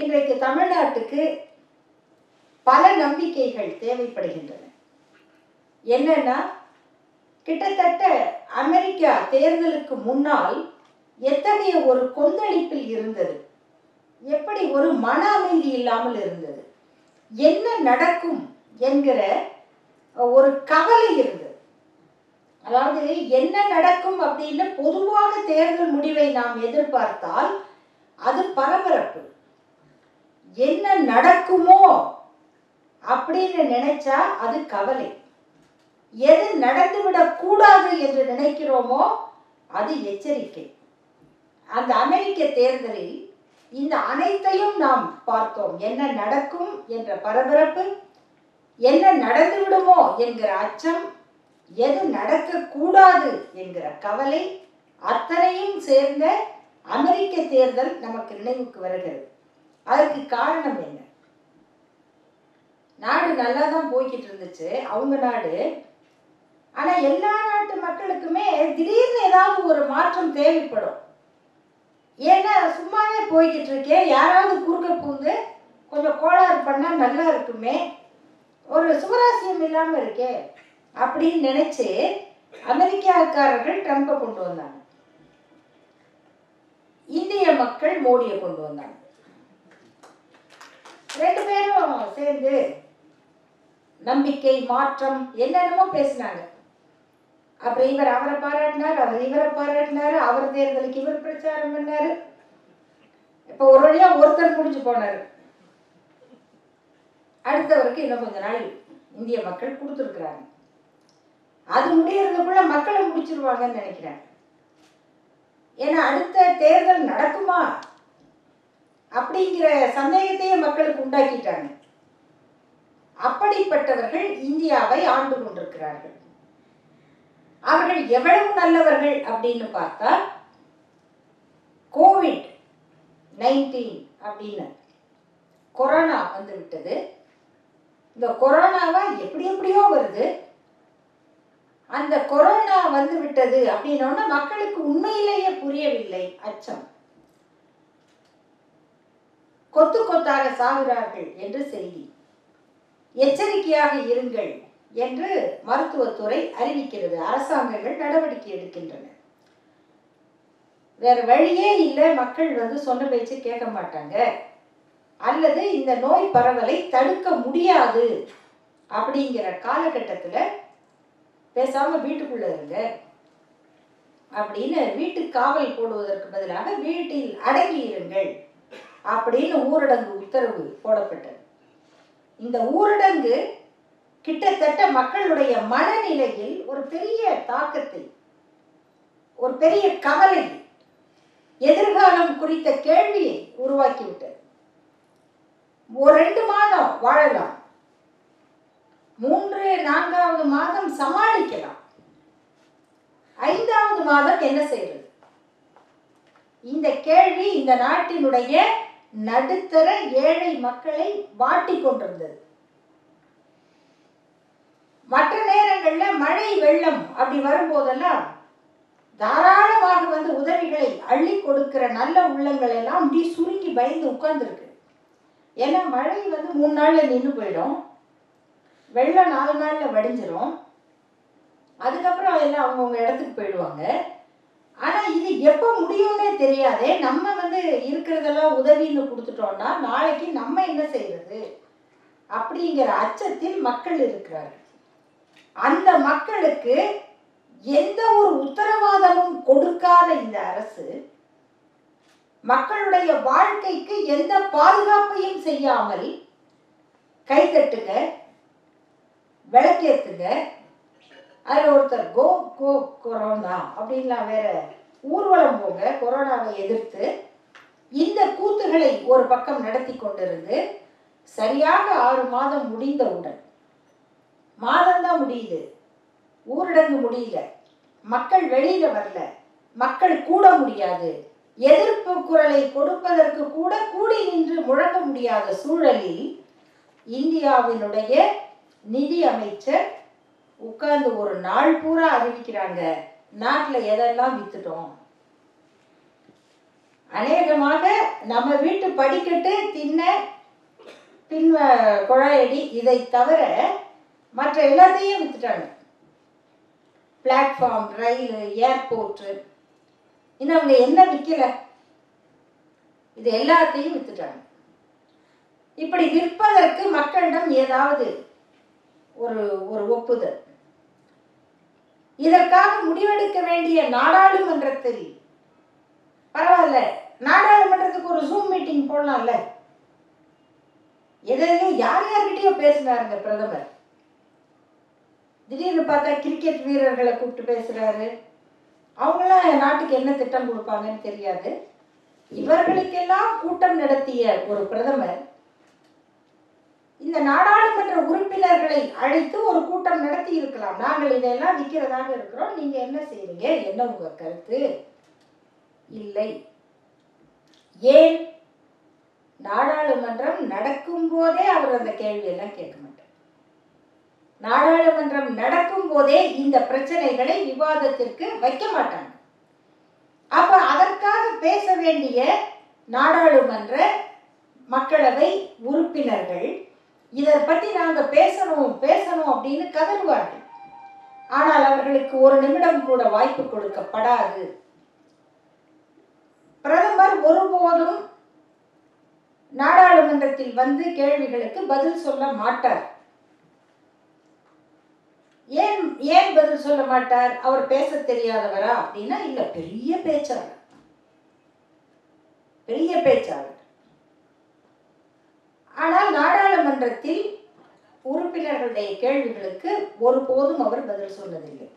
இன்றைக்கு தமிழ்நாட்டுக்கு பல நம்பிக்கைகள் தேவைப்படுகின்றன. என்னன்னா கிட்டத்தட்ட அமெரிக்கா தேர்தலுக்கு முன்னால் எத்தகைய ஒரு கொந்தளிப்பில் இருந்தது? எப்படி ஒரு மன அமைதி இல்லாமல் இருந்தது? என்ன நடக்கும் என்கிற ஒரு கவலை இருந்தது. அதாவது என்ன நடக்கும் அப்படின்னு பொதுவாக தேர்தல் முடிவை நாம் எதிர்பார்த்தால் அது பரபரப்பு. என்ன நடக்குமோ அப்படின்னு நினைச்சா அது கவலை. எது நடந்துவிடக் கூடாது என்று நினைக்கிறோமோ அது எச்சரிக்கை. அந்த அமெரிக்க தேர்தலில் இந்த அனைத்தையும் நாம் பார்த்தோம். என்ன நடக்கும் என்ற பரபரப்பு என்ன நடந்து விடுமோ என்கிற அச்சம் எது நடக்கக்கூடாது என்கிற கவலை அத்தனையும் சேர்ந்த அமெரிக்க தேர்தல் நமக்கு நினைவுக்கு வருகிறது. அதற்கு காரணம் என்ன? நாடு நல்லா தான் போய்கிட்டு இருந்துச்சு அவங்க நாடு. ஆனா எல்லா நாட்டு மக்களுக்குமே திடீர்னு ஏதாவது ஒரு மாற்றம் தேவைப்படும். ஏன்னா சும்மாவே போய்கிட்டு இருக்கேன் யாராவது குறுக்க பூந்து கொஞ்சம் கோளாறு பண்ணால் நல்லா இருக்குமே. ஒரு சுவராசியம் இல்லாமல் இருக்கே அப்படின்னு நினைச்சு அமெரிக்காக்காரர்கள் ட்ரம்பை கொண்டு வந்தாங்க. இந்திய மக்கள் மோடியை கொண்டு வந்தாங்க. ரெண்டு பேரும் சேர்ந்து நம்பிக்கை மாற்றம் என்னென்னமோ பேசினாங்க. அப்புறம் இவர் அவரை பாராட்டினார் அவர் இவரை பாராட்டினாரு அவர் தேர்தலுக்கு இவர் பிரச்சாரம் பண்ணாரு. இப்போ ஒரு வழியா ஒருத்தர் முடிஞ்சு போனாரு. அடுத்தவருக்கு இன்னும் கொஞ்ச நாள் இந்திய மக்கள் கொடுத்துருக்குறாங்க. அது முடியறதுக்குள்ள மக்களை முடிச்சிருவாங்கன்னு நினைக்கிறேன். ஏன்னா அடுத்த தேர்தல் நடக்குமா? அப்படிங்கிற சந்தேகத்தையே மக்களுக்கு உண்டாக்கிட்டாங்க. அப்படிப்பட்டவர்கள் இந்தியாவை ஆண்டு கொண்டிருக்கிறார்கள். அவர்கள் எவ்வளவு நல்லவர்கள் அப்படின்னு பார்த்தா கோவிட் நைன்டீன் அப்படின்னு கொரோனா வந்து விட்டது இந்த கொரோனாவா எப்படி எப்படியோ வருது. அந்த கொரோனா வந்து விட்டது அப்படின்னோன்னா மக்களுக்கு உண்மையிலேயே புரியவில்லை அச்சம். கொத்து கொத்தாக சாகுறார்கள் என்று செய்தி. எச்சரிக்கையாக இருங்கள் என்று மருத்துவத்துறை அறிவிக்கிறது. அரசாங்கங்கள் நடவடிக்கை எடுக்கின்றன. வேற வழியே இல்லை. மக்கள் வந்து சொன்ன பேச்சு கேட்க மாட்டாங்க. அல்லது இந்த நோய் பரவலை தடுக்க முடியாது அப்படிங்கிற காலகட்டத்தில் பேசாமல் வீட்டுக்குள்ளே இருங்க அப்படின்னு வீட்டு காவல் போடுவதற்கு பதிலாக வீட்டில் அடங்கி இருங்கள். அப்படின்னு ஊரடங்கு உத்தரவு போடப்பட்டது. இந்த ஊரடங்கு கிட்டத்தட்ட மக்களுடைய மனநிலையில் ஒரு பெரிய தாக்கத்தை ஒரு பெரிய கவலை எதிர்காலம் குறித்த கேள்வியை உருவாக்கிவிட்டது. ஒரு ரெண்டு மாதம் வாழலாம். மூன்று நான்காவது மாதம் சமாளிக்கலாம். ஐந்தாவது மாதம் என்ன செய்யறது? இந்த கேள்வி இந்த நாட்டினுடைய நடுத்தர ஏழை மக்களை வாட்டி கொண்டிருந்தது. மற்ற நேரங்களில் மழை வெள்ளம் அப்படி வரும்போதெல்லாம் தாராளமாக வந்து உதவிகளை அள்ளி கொடுக்கிற நல்ல உள்ளங்கள் எல்லாம் அப்படி சுருங்கி பயந்து உட்கார்ந்துருக்கு. ஏன்னா மழை வந்து மூணு நாளில் நின்று போயிடும். வெள்ளம் நாலு நாளில் வடிஞ்சிரும். அதுக்கப்புறம் எல்லாம் அவங்கவுங்க இடத்துக்கு போயிடுவாங்க. ஆனா இது எப்போ முடியும்னே தெரியாதே. நம்ம வந்து இருக்கிறதெல்லாம் உதவின்னு கொடுத்துட்டோம்னா நாளைக்கு நம்ம என்ன செய்யறது அப்படிங்கிற அச்சத்தில் மக்கள் இருக்கிறார்கள். அந்த மக்களுக்கு எந்த ஒரு உத்தரவாதமும் கொடுக்காத இந்த அரசு மக்களுடைய வாழ்க்கைக்கு எந்த பாதுகாப்பையும் செய்யாமல் கைத்தட்டுங்க விளக்கேத்துங்க அதில் ஒருத்தர் கோ கோ கொரோனா அப்படின்லாம் வேற ஊர்வலம் போக கொரோனாவை எதிர்த்து இந்த கூத்துகளை ஒரு பக்கம் நடத்தி கொண்டிருந்து சரியாக ஆறு மாதம் முடிந்தவுடன் மாதம்தான் முடியுது. ஊரடங்கு முடியல. மக்கள் வெளியில வரல. மக்கள் கூட முடியாது. எதிர்ப்பு குரலை கொடுப்பதற்கு கூட கூடி நின்று முழங்க முடியாத சூழலில் இந்தியாவினுடைய நிதி அமைச்சர் உட்கார்ந்து ஒரு நாள் பூரா அறிவிக்கிறாங்க. நாட்டில் எதெல்லாம் வித்துட்டோம்? அநேகமாக நம்ம வீட்டு படிக்கட்டு திண்ண பின் குழாயடி இதை தவிர மற்ற எல்லாத்தையும் வித்துட்டாங்க. பிளாட்ஃபார்ம் ரயில் ஏர்போர்ட்டு இன்னும் அவங்க என்ன விற்கல இது எல்லாத்தையும் வித்துட்டாங்க. இப்படி விற்பதற்கு மக்களிடம் ஏதாவது ஒரு ஒரு ஒப்புதல். இதற்காக முடிவெடுக்க வேண்டிய நாடாளுமன்றத்தில் பரவாயில்ல நாடாளுமன்றத்துக்கு ஒரு ஜூம் மீட்டிங் போடலாம்ல? எதையும் யார் யார்கிட்டயோ பேசினாருங்க பிரதமர். திடீர்னு பார்த்தா கிரிக்கெட் வீரர்களை கூப்பிட்டு பேசுறாரு. அவங்களாம் நாட்டுக்கு என்ன திட்டம் கொடுப்பாங்கன்னு தெரியாது. இவர்களுக்கெல்லாம் கூட்டம் நடத்திய ஒரு பிரதமர் இந்த நாடாளுமன்ற உறுப்பினர்களை அழைத்து ஒரு கூட்டம் நடத்தி இருக்கலாம். நாங்கள் இதையெல்லாம் விற்கிறதாக இருக்கிறோம். நீங்க என்ன செய்றீங்க? என்ன உங்க கருத்து? இல்லை. ஏன்? நாடாளுமன்றம் நடக்கும் போதே அவர் அந்த கேள்வியெல்லாம் கேட்க மாட்டார். நாடாளுமன்றம் நடக்கும் போதே இந்த பிரச்சனைகளை விவாதத்திற்கு வைக்க மாட்டாங்க. அப்ப அதற்காக பேச வேண்டிய நாடாளுமன்ற மக்களவை உறுப்பினர்கள் இதை பற்றி நாங்கள் பேசணும் பேசணும் அப்படின்னு கதறுவார்கள். ஆனால் அவர்களுக்கு ஒரு நிமிடம் கூட வாய்ப்பு கொடுக்கப்படாது. பிரதமர் ஒருபோதும் நாடாளுமன்றத்தில் வந்து கேள்விகளுக்கு பதில் சொல்ல மாட்டார். ஏன் ஏன் பதில் சொல்ல மாட்டார்? அவர் பேச தெரியாதவரா? அப்படின்னா இல்லை பெரிய பேச்சாளர். பெரிய பேச்சாளர். ஆனால் நாடாளுமன்றத்தில் உறுப்பினர்களுடைய கேள்விகளுக்கு ஒருபோதும் அவர் பதில் சொன்னதில்லை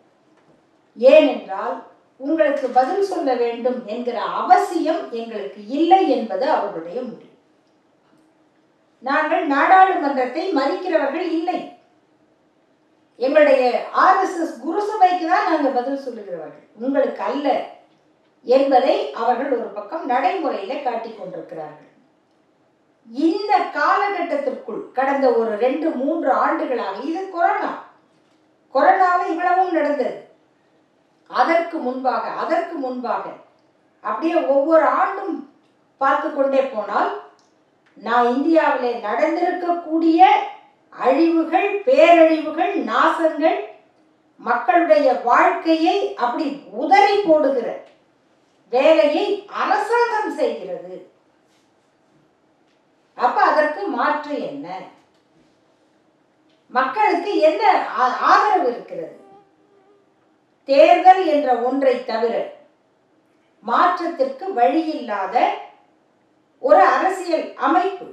ஏனென்றால் உங்களுக்கு பதில் சொல்ல வேண்டும் என்கிற அவசியம் எங்களுக்கு இல்லை என்பது அவர்களுடைய முடிவு. நாங்கள் நாடாளுமன்றத்தை மதிக்கிறவர்கள் இல்லை. எங்களுடைய ஆர்எஸ்எஸ் குருசபைக்கு தான் நாங்கள் பதில் சொல்லுகிறவர்கள். உங்களுக்கு அல்ல என்பதை அவர்கள் ஒரு பக்கம் நடைமுறையில காட்டிக் கொண்டிருக்கிறார்கள். இந்த காலகட்டத்திற்குள் கடந்த ஒரு ரெண்டு மூன்று ஆண்டுகளாக இது கொரோனா. கொரோனாவில் இவ்வளவும் நடந்தது. அதற்கு முன்பாக அதற்கு முன்பாக அப்படியே ஒவ்வொரு ஆண்டும் பார்த்து கொண்டே போனால் நான் இந்தியாவிலே நடந்திருக்கக்கூடிய அழிவுகள் பேரழிவுகள் நாசங்கள் மக்களுடைய வாழ்க்கையை அப்படி உதறி போடுகிற வேலையை அரசாங்கம் செய்கிறது. அப்ப அதற்கு மாற்று என்ன? மக்களுக்கு என்ன ஆ- ஆதரவு இருக்கிறது? தேர்தல் என்ற ஒன்றை தவிர மாற்றத்திற்கு வழியில்லாத ஒரு அரசியல் அமைப்பு.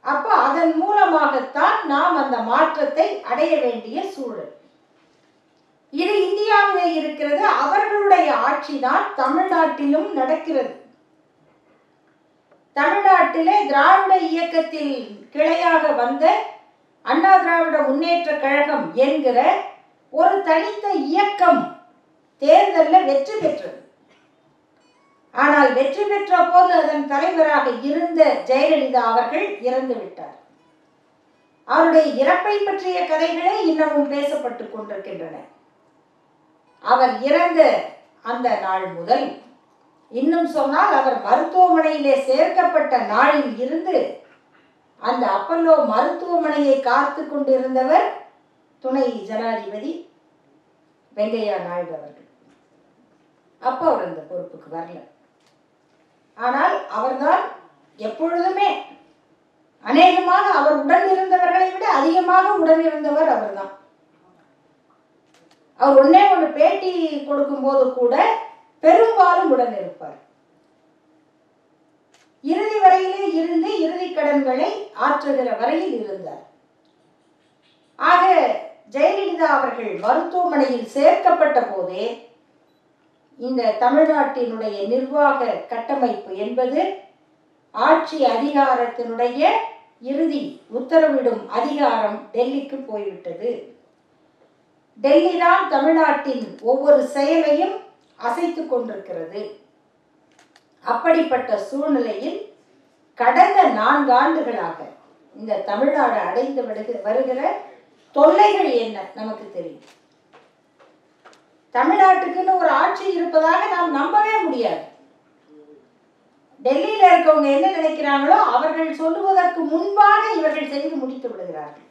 அப்ப அதன் மூலமாகத்தான் நாம் அந்த மாற்றத்தை அடைய வேண்டிய சூழல். இது இந்தியாவிலே இருக்கிறது. அவர்களுடைய ஆட்சிதான் தமிழ்நாட்டிலும் நடக்கிறது. தமிழ்நாட்டிலே திராவிட இயக்கத்தில் கிளையாக வந்த அண்ணா திராவிட முன்னேற்ற கழகம் என்கிற ஒரு தனித்த இயக்கம் தேர்தலில் வெற்றி பெற்றது. ஆனால் வெற்றி பெற்ற போது அதன் தலைவராக இருந்த ஜெயலலிதா அவர்கள் இறந்து விட்டார். அவருடைய இறப்பை பற்றிய கதைகளே இன்னமும் பேசப்பட்டு கொண்டிருக்கின்றன. அவர் இறந்த அந்த நாள் முதல் இன்னும் சொன்னால் அவர் மருத்துவமனையிலே சேர்க்கப்பட்ட நாளில் இருந்து அந்த அப்பல்லோ மருத்துவமனையை காத்து கொண்டிருந்தவர் துணை ஜனாதிபதி வெங்கையா நாயுடு அவர்கள். அப்போ அவர் அந்த பொறுப்புக்கு வரல. ஆனால் அவர்தான் எப்பொழுதுமே அநேகமாக அவர் உடன் இருந்தவர்களை விட அதிகமாக உடன் இருந்தவர் அவர்தான். அவர் ஒன்னே ஒன்று பேட்டி கொடுக்கும்போது கூட பெரும்பாலும் உடன் இருப்பார் இறுதி வரையிலே இருந்து இறுதி கடன்களை ஆற்றுகிற வரையில் இருந்தார். ஆக ஜெயலலிதா அவர்கள் மருத்துவமனையில் சேர்க்கப்பட்ட போதே இந்த தமிழ்நாட்டினுடைய நிர்வாக கட்டமைப்பு என்பது ஆட்சி அதிகாரத்தினுடைய இறுதி உத்தரவிடும் அதிகாரம் டெல்லிக்கு போய்விட்டது. டெல்லி தான் தமிழ்நாட்டின் ஒவ்வொரு செயலையும் அசைத்து கொண்டிருக்கிறது. அப்படிப்பட்ட சூழ்நிலையில் கடந்த நான்கு ஆண்டுகளாக இந்த தமிழ்நாடு அடைந்து விடுகிற வருகிற தொல்லைகள் என்ன நமக்கு தெரியும்? தமிழ்நாட்டுக்குன்னு ஒரு ஆட்சி இருப்பதாக நாம் நம்பவே முடியாது. டெல்லியில இருக்கவங்க என்ன நினைக்கிறாங்களோ அவர்கள் சொல்லுவதற்கு முன்பாக இவர்கள் செய்து முடித்து விடுகிறார்கள்.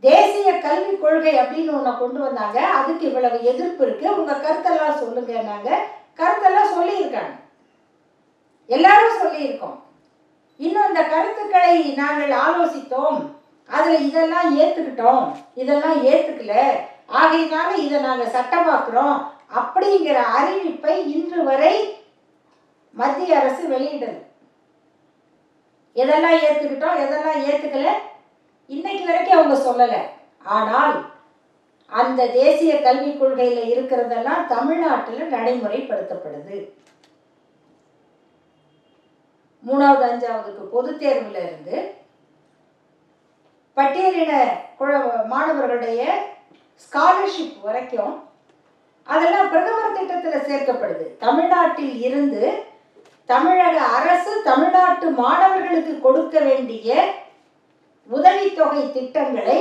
தேசிய கல்விக் கொள்கை அப்படின்னு ஒன்று கொண்டு வந்தாங்க. அதுக்கு இவ்வளவு எதிர்ப்பு இருக்குது உங்கள் கருத்தெல்லாம் சொல்லுங்கன்னாங்க. கருத்தெல்லாம் சொல்லியிருக்காங்க. எல்லாரும் சொல்லியிருக்கோம். இன்னும் இந்த கருத்துக்களை நாங்கள் ஆலோசித்தோம். அதில் இதெல்லாம் ஏற்றுக்கிட்டோம் இதெல்லாம் ஏற்றுக்கல ஆகையினால இதை நாங்கள் சட்டமாக்குறோம். அப்படிங்கிற அறிவிப்பை இன்று வரை மத்திய அரசு வெளியிடுது எதெல்லாம் ஏற்றுக்கிட்டோம் எதெல்லாம் ஏற்றுக்கலை இன்னைக்கு வரைக்கும் அவங்க சொல்லலை. ஆனால் அந்த தேசிய கல்விக் கொள்கையில் இருக்கிறதெல்லாம் தமிழ்நாட்டில் நடைமுறைப்படுத்தப்படுது. மூணாவது அஞ்சாவதுக்கு பொதுத் தேர்வில் இருந்து பட்டியலின குழ- மாணவர்களுடைய ஸ்காலர்ஷிப் வரைக்கும் அதெல்லாம் பிரதமர் திட்டத்தில் சேர்க்கப்படுது. தமிழ்நாட்டில் இருந்து தமிழக அரசு தமிழ்நாட்டு மாணவர்களுக்கு கொடுக்க வேண்டிய உதவித்தொகை திட்டங்களை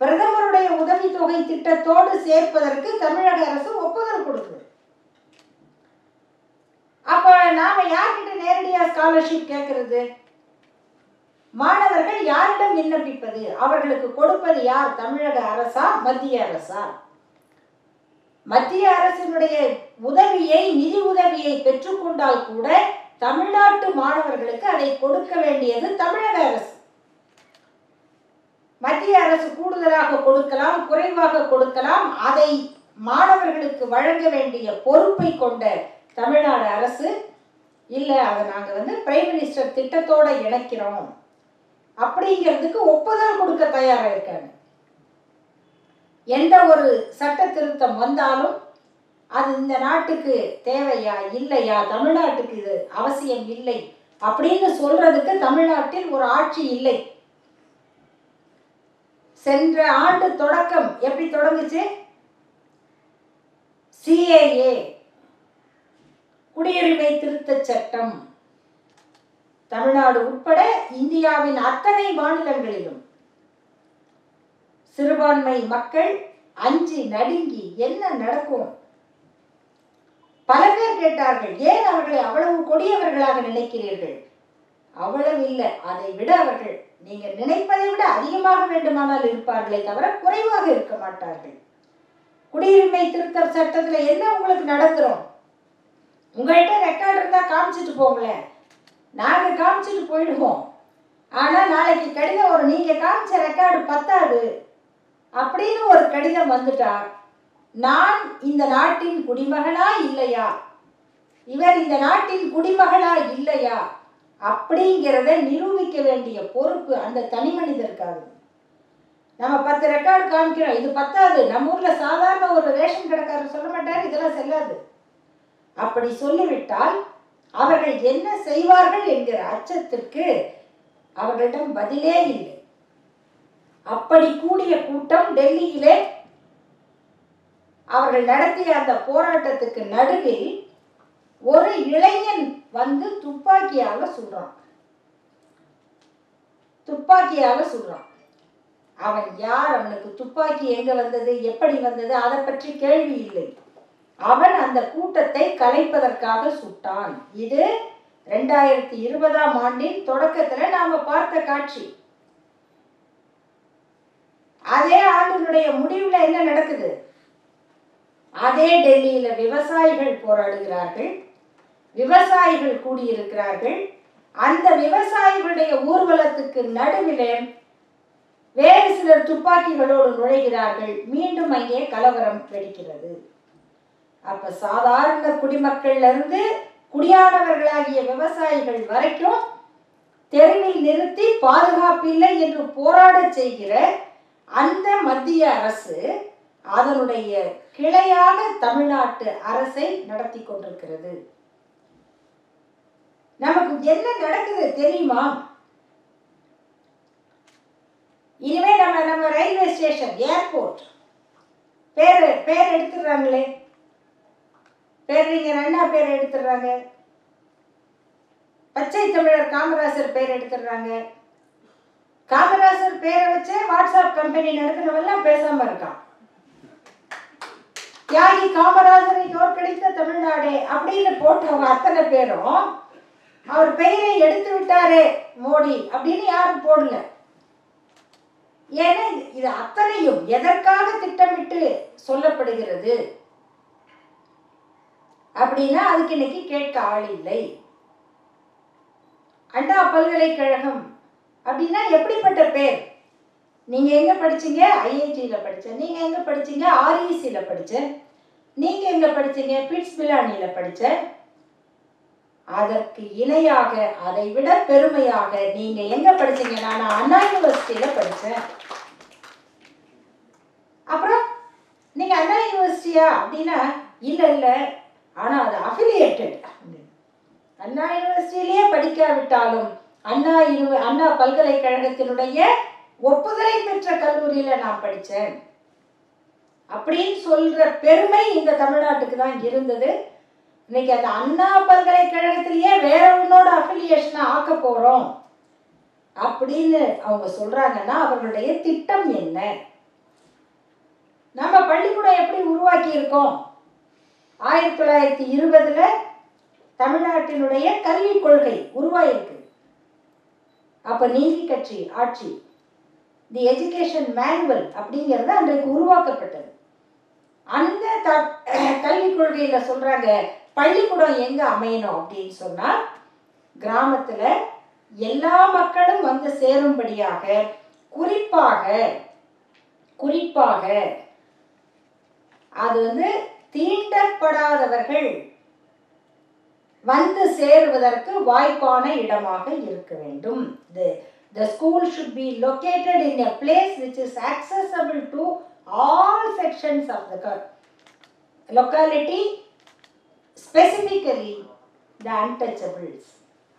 பிரதமருடைய உதவித்தொகை திட்டத்தோடு சேர்ப்பதற்கு தமிழக அரசு ஒப்புதல் கொடுக்குது அப்ப நாம யார்கிட்ட நேரடியா ஸ்காலர்ஷிப் கேட்கறது மாணவர்கள் யாரிடம் விண்ணப்பிப்பது? அவர்களுக்கு கொடுப்பது யார்? தமிழக அரசா மத்திய அரசா? மத்திய அரசினுடைய உதவியை நிதி உதவியை பெற்றுக்கொண்டால் கூட தமிழ்நாட்டு மாணவர்களுக்கு அதை கொடுக்க வேண்டியது தமிழக அரசு. மத்திய அரசு கூடுதலாக கொடுக்கலாம் குறைவாக கொடுக்கலாம். அதை மாணவர்களுக்கு வழங்க வேண்டிய பொறுப்பை கொண்ட தமிழ்நாடு அரசு இல்லை அதை நாங்கள் வந்து பிரைம் மினிஸ்டர் திட்டத்தோட இணைக்கிறோம். அப்படிங்கிறதுக்கு ஒப்புதல் கொடுக்க தயாராக இருக்காங்க. எந்த ஒரு சட்ட திருத்தம் வந்தாலும் அது இந்த நாட்டுக்கு தேவையா இல்லையா தமிழ்நாட்டுக்கு இது அவசியம் இல்லை அப்படின்னு சொல்றதுக்கு தமிழ்நாட்டில் ஒரு ஆட்சி இல்லை. சென்ற ஆண்டு தொடக்கம் எப்படி தொடங்குச்சு? சிஏஏ குடியுரிமை திருத்தச் சட்டம். தமிழ்நாடு உட்பட இந்தியாவின் அத்தனை மாநிலங்களிலும் சிறுபான்மை மக்கள் அஞ்சி நடுங்கி என்ன நடக்கும்? பல பேர் கேட்டார்கள் ஏன் அவர்களை அவ்வளவு கொடியவர்களாக நினைக்கிறீர்கள்? அவ்வளவு இல்லை. அதை விட அவர்கள் நீங்கள் நினைப்பதை விட அதிகமாக வேண்டுமானால் இருப்பார்களே தவிர குறைவாக இருக்க மாட்டார்கள். குடியுரிமை திருத்த சட்டத்தில் என்ன உங்களுக்கு நடந்துரும் உங்கள்கிட்ட ரெக்கார்டு இருந்தால் காமிச்சிட்டு போங்களேன். நாங்கள் காமிச்சிட்டு போயிடுவோம். ஆனால் நாளைக்கு கடிதம் வரும். நீங்கள் காமிச்ச ரெக்கார்டு பத்தாது. அப்படின்னு ஒரு கடிதம் வந்துட்டா நான் இந்த நாட்டின் குடிமகனா இல்லையா? இவர் இந்த நாட்டின் குடிமகளா இல்லையா? அப்படிங்கிறத நிரூபிக்க வேண்டிய பொறுப்பு அந்த தனி மனிதருக்காக நம்ம பத்து ரெக்கார்டு காமிக்கிறோம் இது பத்தாது. நம்ம ஊர்ல சாதாரண ஒரு ரேஷன் கடைக்காரர் சொல்ல மாட்டார் இதெல்லாம் செல்லாது. அப்படி சொல்லிவிட்டால் அவர்கள் என்ன செய்வார்கள் என்கிற அச்சத்திற்கு அவர்களிடம் பதிலே இல்லை. அப்படி கூடிய கூட்டம் டெல்லியிலே அவர்கள் நடத்திய அந்த போராட்டத்துக்கு நடுவில் ஒரு இளைஞன் வந்து துப்பாக்கியால சுடுறான். துப்பாக்கியால சுடுறான். அவன் யார்? அவனுக்கு துப்பாக்கி எங்க வந்தது? எப்படி வந்தது? அதை பற்றி கேள்வி இல்லை. அவன் அந்த கூட்டத்தை கலைப்பதற்காக சுட்டான். இது ரெண்டாயிரத்தி இருபதாம் ஆண்டின் தொடக்கத்துல நாம பார்த்த காட்சி. அதே ஆண்டினுடைய முடிவுல என்ன நடக்குது? அதே டெல்லியில விவசாயிகள் போராடுகிறார்கள். விவசாயிகள் கூடியிருக்கிறார்கள். அந்த விவசாயிகளுடைய ஊர்வலத்துக்கு நடுவிலே வேறு சிலர் துப்பாக்கிகளோடு நுழைகிறார்கள். மீண்டும் அங்கே கலவரம் வெடிக்கிறது. அப்ப சாதாரண குடிமக்கள்ல இருந்து குடியானவர்களாகிய விவசாயிகள் வரைக்கும் தெருவில் நிறுத்தி பாதுகாப்பில்லை என்று போராடச் செய்கிற அந்த மத்திய அரசு அதனுடைய கிளையான தமிழ்நாட்டு அரசை நடத்தி கொண்டிருக்கிறது. நமக்கு என்ன நடக்குது தெரியுமா? இனிமே நம்ம நம்ம ரயில்வே ஸ்டேஷன் ஏர்போர்ட். பேர் பேர் எடுத்துடுறாங்களே. பேரறிஞர் அண்ணா பேர் எடுத்துடுறாங்க. பச்சை தமிழர் காமராசர் பேர் எடுத்துடுறாங்க. காமராசர் பேரை வச்சே வாட்ஸ்அப் கம்பெனி நடத்தினவெல்லாம் பேசாம இருக்கான் தியாகி காமராஜரை தோற்கடித்த தமிழ்நாடே அப்படின்னு போட்டவங்க அத்தனை பேரும் அவர் பெயரை எடுத்து விட்டாரே மோடி அப்படின்னு யாரும் போடல. ஏன்னா இது- இது அத்தனையும் எதற்காக திட்டமிட்டு சொல்லப்படுகிறது? அப்படின்னா அதுக்கு இன்னைக்கு கேட்க ஆள் இல்லை. அண்ணா பல்கலைக்கழகம் அப்படின்னா எப்படிப்பட்ட பேர்? நீங்க எங்க படிச்சீங்க? ஐஐடியில படிச்ச. நீங்க எங்க படிச்சீங்க? ஆர்இசியில படிச்ச. நீங்க எங்க படிச்சீங்க? பிட்ஸ் பிலானியில படிச்சேன் அதற்கு இணையாக அதை விட பெருமையாக நீங்க எங்க படிச்சீங்க? நான் அண்ணா யூனிவர்சிட்டியில படிச்சேன். அப்புறம் நீங்க அண்ணா யூனிவர்சிட்டியா அப்படின்னா இல்ல இல்ல. ஆனா அது அஃபிலியேட்டட் அண்ணா யூனிவர்சிட்டியிலேயே படிக்காவிட்டாலும் அண்ணா யூனி அண்ணா பல்கலைக்கழகத்தினுடைய ஒப்புதலை பெற்ற கல்லூரியில நான் படித்தேன் அப்படின்னு சொல்ற பெருமை இந்த தமிழ்நாட்டுக்கு தான் இருந்தது. இன்னைக்கு அந்த அண்ணா பல்கலைக்கழகத்திலேயே வேற ஒன்னோட அஃபிலியேஷனை ஆக்க போறோம். அப்படின்னு அவங்க சொல்றாங்கன்னா அவர்களுடைய திட்டம் என்ன? நம்ம பள்ளிக்கூடம் எப்படி உருவாக்கி இருக்கோம் ஆயிரத்தி தொள்ளாயிரத்தி இருபதுல தமிழ்நாட்டினுடைய கல்விக் கொள்கை உருவாயிருக்கு. அப்ப நீதி கட்சி ஆட்சி தி எஜுகேஷன் மேனுவல் அப்படிங்கிறது அன்றைக்கு உருவாக்கப்பட்டது. அந்த கல்விக் கொள்கையில சொல்றாங்க பள்ளிக்கூடம் எங்க அமையணும் அப்படின்னு சொன்னால் கிராமத்துல எல்லா மக்களும் வந்து சேரும்படியாக குறிப்பாக குறிப்பாக அது வந்து தீண்டப்படாதவர்கள் வந்து சேருவதற்கு வாய்ப்பான இடமாக இருக்க வேண்டும். இது the school should be located in a place which is accessible to all sections of the co- locality. Specifically the untouchables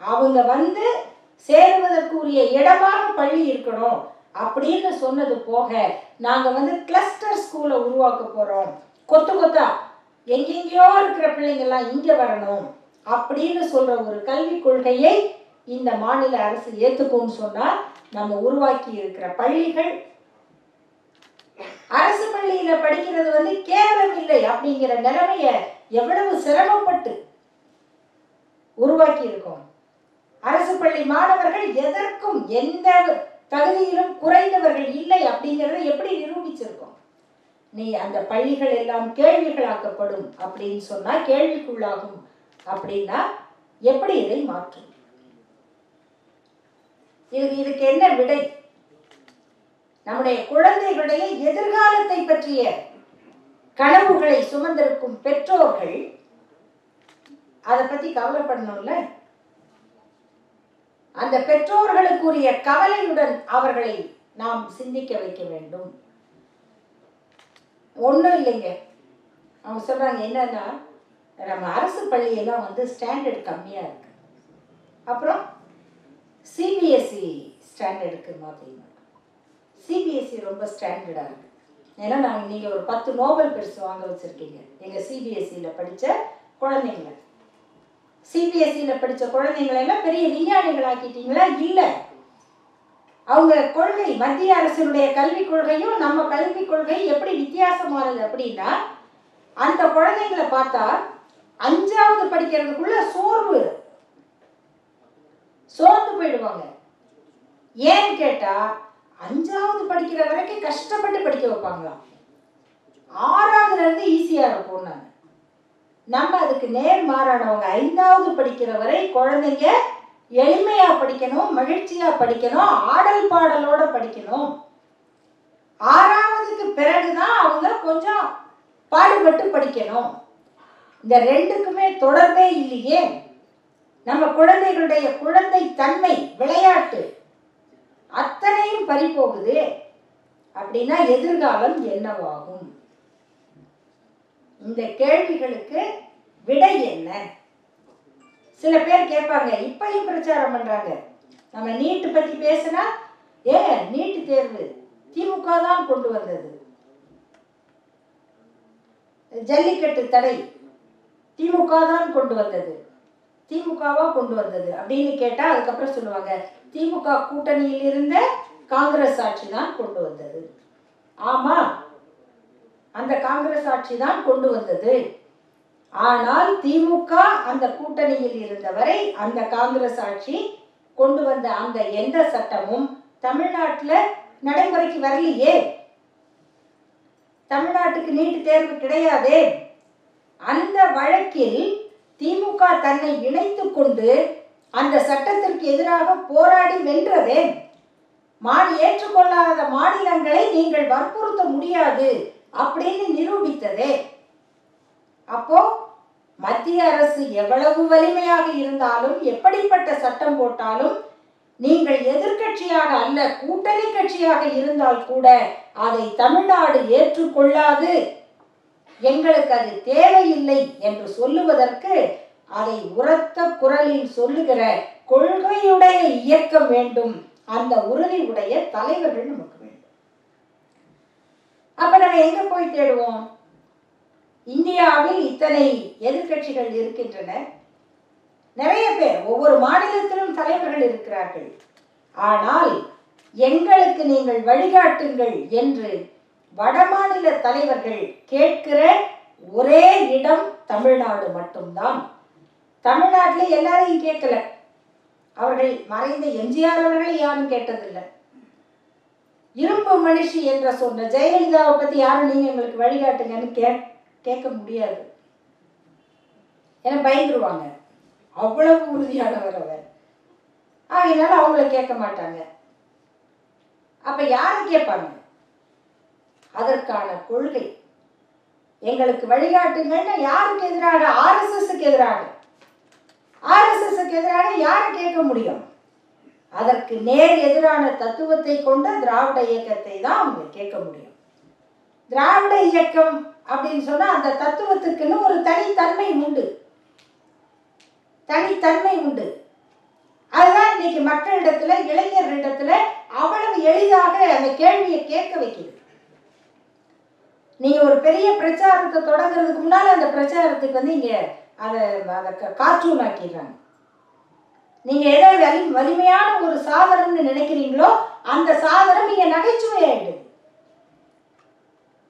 அவங்க வந்து சேருவதற்குரிய இடமாக பள்ளி இருக்கணும். அப்படின்னு சொன்னது போக நாங்கள் வந்து கிளஸ்டர் ஸ்கூலை உருவாக்க போகிறோம் கொத்து கொத்தா எங்கெங்கேயோ இருக்கிற பிள்ளைங்கள்லாம் இங்கே வரணும் அப்படின்னு சொல்கிற ஒரு கல்விக் கொள்கையை இந்த மாநில அரசு ஏற்றுக்கும்னு சொன்னால் நம்ம உருவாக்கி இருக்கிற பள்ளிகள் அரசு பள்ளியில படிக்கிறது வந்து கேவலம் இல்லை அப்படிங்கிற நிலைமைய எவ்வளவு சிரமப்பட்டு உருவாக்கி இருக்கோம் அரசு பள்ளி மாணவர்கள் எதற்கும் எந்த தகுதியிலும் குறைந்தவர்கள் இல்லை அப்படிங்கிறத எப்படி நிரூபிச்சிருக்கோம்? நீ அந்த பள்ளிகள் எல்லாம் கேள்விகளாக்கப்படும் அப்படின்னு சொன்னா கேள்விக்குள்ளாகும் அப்படின்னா எப்படி இதை மாற்றும்? இது இதுக்கு என்ன விடை? நம்முடைய குழந்தைகளுடைய எதிர்காலத்தை பற்றிய கனவுகளை சுமந்திருக்கும் பெற்றோர்கள் அதை பத்தி கவலைப்படணும்ல? அந்த பெற்றோர்களுக்குரிய கவலையுடன் அவர்களை நாம் சிந்திக்க வைக்க வேண்டும். ஒன்றும் இல்லைங்க. அவங்க சொல்றாங்க என்னன்னா நம்ம அரசு பள்ளியெல்லாம் வந்து ஸ்டாண்டர்ட் கம்மியாக இருக்கு. அப்புறம் சிபிஎஸ்சி ஸ்டாண்டர்டுக்கு பார்த்தீங்கன்னா சிபிஎஸ்சி ரொம்ப ஸ்டாண்டர்டாக இருக்குது ஏன்னா நாங்கள் நீங்கள் ஒரு பத்து நோபல் பரிசு வாங்க வச்சுருக்கீங்க. எங்கள் சிபிஎஸ்சியில் படித்த குழந்தைங்கள. சிபிஎஸ்சியில் படித்த குழந்தைங்களெல்லாம் பெரிய விஞ்ஞானிகள் ஆக்கிட்டீங்களா? இல்லை. அவங்க கொள்கை மத்திய அரசினுடைய கல்விக் கொள்கையும் நம்ம கல்விக் கொள்கை எப்படி வித்தியாசமானது அப்படின்னா அந்த குழந்தைங்களை பார்த்தா அஞ்சாவது படிக்கிறதுக்குள்ள சோர்வு. சோர்ந்து போயிடுவாங்க. ஏன்னு கேட்டா அஞ்சாவது படிக்கிற வரைக்கும் கஷ்டப்பட்டு படிக்க வைப்பாங்களாம் ஆறாவதுல இருந்து ஈஸியா இருக்கும் நாங்க நம்ம அதுக்கு நேர் மாறானவங்க. ஐந்தாவது படிக்கிற வரை குழந்தைங்க எளிமையா படிக்கணும் மகிழ்ச்சியா படிக்கணும் ஆடல் பாடலோட படிக்கணும். ஆறாவதுக்கு பிறகுதான் அவங்க கொஞ்சம் பாடுபட்டு படிக்கணும். இந்த ரெண்டுக்குமே தொடர்பே இல்லையே. நம்ம குழந்தைகளுடைய குழந்தை தன்மை விளையாட்டு அத்தனையும் பறிப்போகுது போகுது அப்படின்னா எதிர்காலம் என்னவாகும்? இந்த கேள்விகளுக்கு விடை என்ன? சில பேர் கேட்பாங்க இப்பயும் பிரச்சாரம் பண்றாங்க? நம்ம நீட்டு பத்தி பேசினா ஏ நீட்டு தேர்வு திமுக தான் கொண்டு வந்தது. ஜல்லிக்கட்டு தடை திமுக தான் கொண்டு வந்தது. திமுகவா கொண்டு வந்தது அப்படின்னு கேட்டா அதுக்கப்புறம் சொல்லுவாங்க. திமுக கூட்டணியில் இருந்த காங்கிரஸ் ஆட்சி தான் கொண்டு வந்தது. ஆமா அந்த காங்கிரஸ் ஆட்சி தான் கொண்டு வந்தது. ஆனால் திமுக அந்த கூட்டணியில் இருந்தவரை அந்த காங்கிரஸ் ஆட்சி கொண்டு வந்த அந்த எந்த சட்டமும் தமிழ்நாட்டில் நடைமுறைக்கு வரலையே. தமிழ்நாட்டுக்கு நீட்டு தேர்வு கிடையாதே. அந்த வழக்கில் திமுக தன்னை இணைத்து கொண்டு அந்த சட்டத்திற்கு எதிராக போராடி வென்றதே. மாடி ஏற்றுக்கொள்ளாத மாநிலங்களை நீங்கள் வற்புறுத்த முடியாது அப்படின்னு நிரூபித்ததே. அப்போ மத்திய அரசு எவ்வளவு வலிமையாக இருந்தாலும் எப்படிப்பட்ட சட்டம் போட்டாலும் நீங்கள் எதிர்க்கட்சியாக அல்ல கூட்டணி கட்சியாக இருந்தால் கூட அதை தமிழ்நாடு ஏற்றுக்கொள்ளாது. எங்களுக்கு அது தேவையில்லை என்று சொல்லுவதற்கு அதை உரத்த குரலில் சொல்லுகிற கொள்கையுடைய இயக்கம் வேண்டும். அந்த உறுதி உடைய தலைவர்கள் நமக்கு வேண்டும். அப்ப நம்ம எங்க போய் தேடுவோம்? இந்தியாவில் இத்தனை எதிர்க்கட்சிகள் இருக்கின்றன. நிறைய பேர் ஒவ்வொரு மாநிலத்திலும் தலைவர்கள் இருக்கிறார்கள். ஆனால் எங்களுக்கு நீங்கள் வழிகாட்டுங்கள் என்று வடமாநில தலைவர்கள் கேட்கிற ஒரே இடம் தமிழ்நாடு மட்டும்தான். தமிழ்நாட்டில் எல்லாரையும் கேட்கல. அவர்கள் மறைந்த எம்ஜிஆர் அவர்களை யாரும் கேட்டதில்லை. இரும்பு மனுஷி என்ற சொன்ன ஜெயலலிதாவை பத்தி யாரும் நீங்க எங்களுக்கு வழிகாட்டுங்கன்னு கே கேட்க முடியாது. ஏன்னா பயந்துருவாங்க. அவ்வளவு உறுதியானவர் அவர். ஆகையினால அவங்கள கேட்க மாட்டாங்க. அப்ப யாரை கேட்பாங்க? அதற்கான கொள்கை. எங்களுக்கு வழிகாட்டுங்கன்னா யாருக்கு எதிராக? ஆர்எஸ்எஸ்க்கு எதிராக. ஆர்எஸ்எஸ்க்கு எதிராக யாரை கேட்க முடியும்? அதற்கு நேர் எதிரான தத்துவத்தை கொண்ட திராவிட இயக்கத்தை தான் அவங்க கேட்க முடியும். திராவிட இயக்கம் அப்படின்னு சொன்னால் அந்த தத்துவத்துக்குன்னு ஒரு தனித்தன்மை உண்டு. தனித்தன்மை உண்டு. அதுதான் இன்னைக்கு மக்களிடத்துல இளைஞர்களிடத்துல அவ்வளவு எளிதாக அந்த கேள்வியை கேட்க வைக்கிறது நீங்கள் ஒரு பெரிய பிரச்சாரத்தை தொடங்குறதுக்கு முன்னால் அந்த பிரச்சாரத்துக்கு வந்து இங்கே அதை அதை கார்ட்டூன் ஆக்கிடுறாங்க நீங்கள் எதை வலி வலிமையான ஒரு சாதனம்னு நினைக்கிறீங்களோ அந்த சாதனம் இங்கே நகைச்சுவை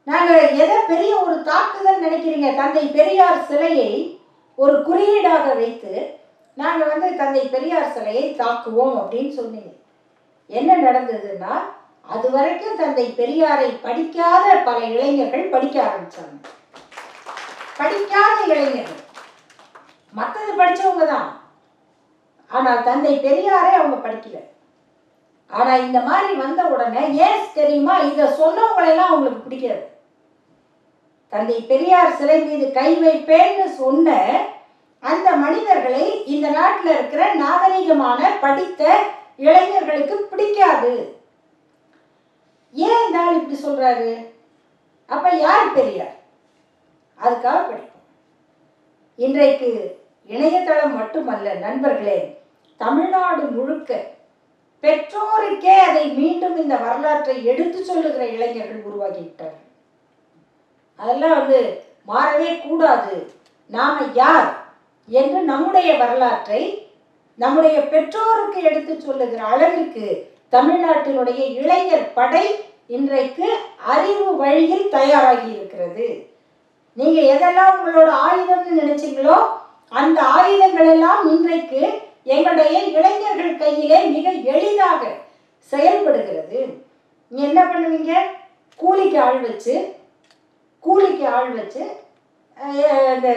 நாங்கள் எதை பெரிய ஒரு தாக்குதல் நினைக்கிறீங்க? தந்தை பெரியார் சிலையை ஒரு குறியீடாக வைத்து நாங்கள் வந்து தந்தை பெரியார் சிலையை தாக்குவோம் அப்படின்னு சொன்னீங்க. என்ன நடந்ததுன்னா அது வரைக்கும் தந்தை பெரியாரை படிக்காத பல இளைஞர்கள் படிக்க ஆரம்பிச்சாங்க. படிக்காத இளைஞர்கள். மற்றது படித்தவங்க தான். ஆனால் தந்தை பெரியாரே அவங்க படிக்கல. ஆனால் இந்த மாதிரி வந்த உடனே ஏன் தெரியுமா? இதை சொன்னவங்களெல்லாம் அவங்களுக்கு பிடிக்காது. தந்தை பெரியார் சிலை மீது கை வைப்பேன்னு சொன்ன அந்த மனிதர்களை இந்த நாட்டில் இருக்கிற நாகரிகமான படித்த இளைஞர்களுக்கு பிடிக்காது. ஏன் இந்த ஆள் இப்படி சொல்றாரு? அப்ப யார் பெரியார்? அதுக்காக படிப்போம். இன்றைக்கு இணையதளம் மட்டுமல்ல நண்பர்களே தமிழ்நாடு முழுக்க பெற்றோருக்கே அதை மீண்டும் இந்த வரலாற்றை எடுத்து சொல்லுகிற இளைஞர்கள் உருவாகிவிட்டார்கள் அதெல்லாம் வந்து மாறவே கூடாது. நாம யார் என்று நம்முடைய வரலாற்றை நம்முடைய பெற்றோருக்கு எடுத்து சொல்லுகிற அளவிற்கு தமிழ்நாட்டினுடைய இளைஞர் படை இன்றைக்கு அறிவு வழியில் தயாராகி இருக்கிறது நீங்க எதெல்லாம் உங்களோட ஆயுதம்னு நினைச்சீங்களோ அந்த ஆயுதங்கள் எல்லாம் இன்றைக்கு எங்களுடைய இளைஞர்கள் கையிலே மிக எளிதாக செயல்படுகிறது. நீ என்ன பண்ணுவீங்க? கூலிக்கு ஆள் வச்சு கூலிக்கு ஆள் வச்சு இந்த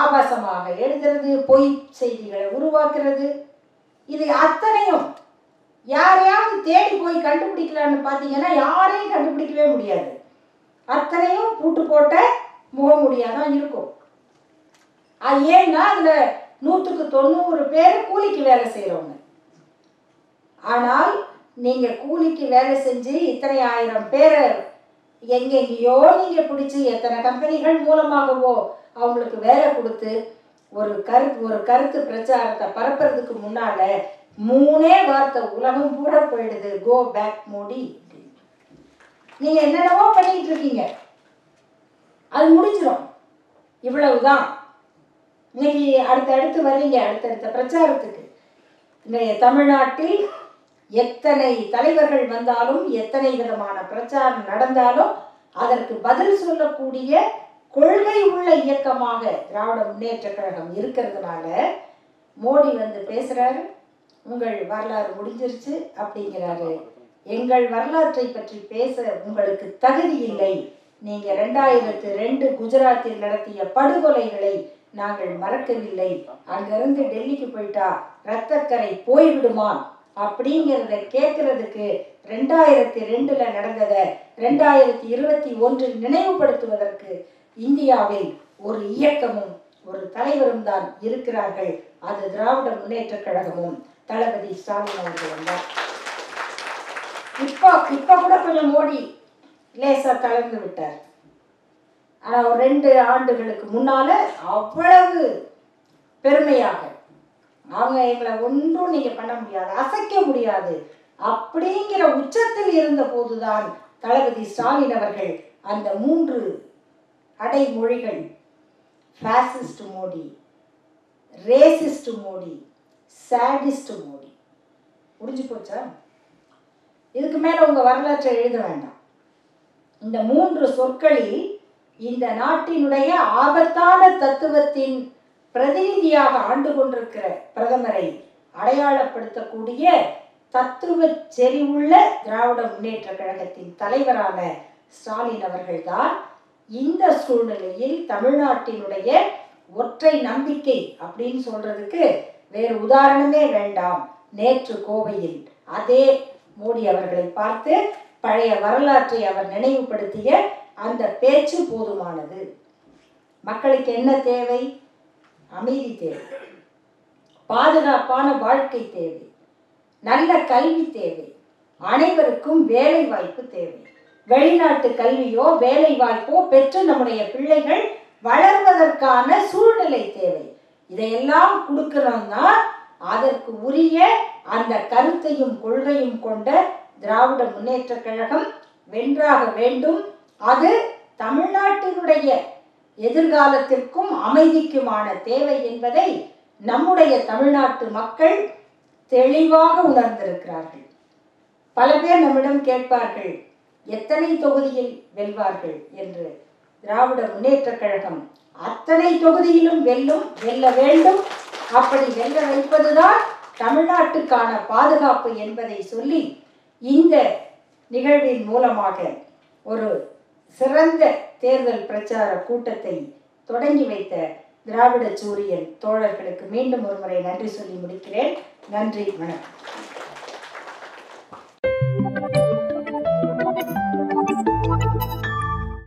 ஆபாசமாக எழுதுறது பொய் செய்திகளை உருவாக்குறது. இது அத்தனையும் யாரையாவது தேடி போய் கண்டுபிடிக்கலான்னு பார்த்தீங்கன்னா யாரையும் கண்டுபிடிக்கவே முடியாது. அத்தனையும் பூட்டு போட்ட முகமூடியாக தான் இருக்கும். அது ஏன்னா அதில் நூற்றுக்கு தொண்ணூறு பேர் கூலிக்கு வேலை செய்கிறவங்க ஆனால் நீங்கள் கூலிக்கு வேலை செஞ்சு இத்தனை ஆயிரம் பேரை எங்கெங்கேயோ நீங்கள் பிடிச்சி எத்தனை கம்பெனிகள் மூலமாகவோ அவங்களுக்கு வேலை கொடுத்து ஒரு கருத்து ஒரு கருத்து பிரச்சாரத்தை பரப்புறதுக்கு முன்னால் மூணே வார்த்தை உலகம் பூரா போயிடுது. Go back Modi. நீங்க என்னென்னவோ பண்ணிட்டு இருக்கீங்க. அது முடிஞ்சிடும் இவ்வளவுதான். இன்னைக்கு அடுத்தடுத்து அடுத்து வர்றீங்க. அடுத்தடுத்த பிரச்சாரத்துக்கு. இன்றைய தமிழ்நாட்டில் எத்தனை தலைவர்கள் வந்தாலும் எத்தனை விதமான பிரச்சாரம் நடந்தாலும் அதற்கு பதில் சொல்லக்கூடிய கொள்கை உள்ள இயக்கமாக திராவிட முன்னேற்ற கழகம் இருக்கிறதுனால மோடி வந்து பேசுறாரு. உங்கள் வரலாறு முடிஞ்சிருச்சு அப்படிங்கிறாரு. எங்கள் வரலாற்றை பற்றி பேச உங்களுக்கு தகுதி இல்லை. நீங்க ரெண்டாயிரத்து ரெண்டு குஜராத்தில் நடத்திய படுகொலைகளை நாங்கள் மறக்கவில்லை. அங்கிருந்து டெல்லிக்கு போயிட்டா ரத்தக்கரை போய்விடுமா? அப்படிங்கிறத கேட்கறதுக்கு ரெண்டாயிரத்தி ரெண்டுல நடந்ததை ரெண்டாயிரத்தி இருபத்தி ஒன்றில் நினைவுபடுத்துவதற்கு இந்தியாவில் ஒரு இயக்கமும் ஒரு தலைவரும் தான் இருக்கிறார்கள். அது திராவிட முன்னேற்ற கழகமும். தளபதி ஸ்டாலின் அவர்கள் தான் இப்போ இப்போ கூட கொஞ்சம் மோடி லேசாக தளர்ந்து விட்டார். ஆனால் ஒரு ரெண்டு ஆண்டுகளுக்கு முன்னால் அவ்வளவு பெருமையாக அவங்க எங்களை ஒன்றும் நீங்கள் பண்ண முடியாது அசைக்க முடியாது. அப்படிங்கிற உச்சத்தில் இருந்த போதுதான் தளபதி ஸ்டாலின் அவர்கள் அந்த மூன்று அடைமொழிகள் fascist Modi racist Modi sadist Modi முடிஞ்சு போச்சா? இதுக்கு மேலே உங்கள் வரலாற்றை எழுத வேண்டாம். இந்த மூன்று சொற்களில் இந்த நாட்டினுடைய ஆபத்தான தத்துவத்தின் பிரதிநிதியாக ஆண்டு கொண்டிருக்கிற பிரதமரை அடையாளப்படுத்தக்கூடிய தத்துவ செறிவுள்ள திராவிட முன்னேற்ற கழகத்தின் தலைவரான ஸ்டாலின் அவர்கள்தான் இந்த சூழ்நிலையில் தமிழ்நாட்டினுடைய ஒற்றை நம்பிக்கை அப்படின்னு சொல்றதுக்கு வேறு உதாரணமே வேண்டாம். நேற்று கோவையில் அதே மோடி அவர்களை பார்த்து பழைய வரலாற்றை அவர் நினைவுபடுத்திய அந்த பேச்சு போதுமானது. மக்களுக்கு என்ன தேவை? அமைதி தேவை. பாதுகாப்பான வாழ்க்கை தேவை. நல்ல கல்வி தேவை. அனைவருக்கும் வேலை வாய்ப்பு தேவை. வெளிநாட்டு கல்வியோ வேலை வாய்ப்போ பெற்று நம்முடைய பிள்ளைகள் வளர்வதற்கான சூழ்நிலை தேவை. இதையெல்லாம் கொடுக்கிறான்னா அதற்கு உரிய அந்த கருத்தையும் கொள்கையும் கொண்ட திராவிட முன்னேற்ற கழகம் வென்றாக வேண்டும். அது தமிழ்நாட்டினுடைய எதிர்காலத்திற்கும் அமைதிக்குமான தேவை என்பதை நம்முடைய தமிழ்நாட்டு மக்கள் தெளிவாக உணர்ந்திருக்கிறார்கள். பல பேர் நம்மிடம் கேட்பார்கள் எத்தனை தொகுதியில் வெல்வார்கள்? என்று. திராவிட முன்னேற்ற கழகம் அத்தனை தொகுதியிலும் வெல்லும் வெல்ல வேண்டும். அப்படி வெல்ல வைப்பதுதான் தமிழ்நாட்டுக்கான பாதுகாப்பு என்பதை சொல்லி இந்த நிகழ்வின் மூலமாக ஒரு சிறந்த தேர்தல் பிரச்சார கூட்டத்தை தொடங்கி வைத்த திராவிட சூரியன் தோழர்களுக்கு மீண்டும் ஒருமுறை நன்றி சொல்லி முடிக்கிறேன். நன்றி வணக்கம்.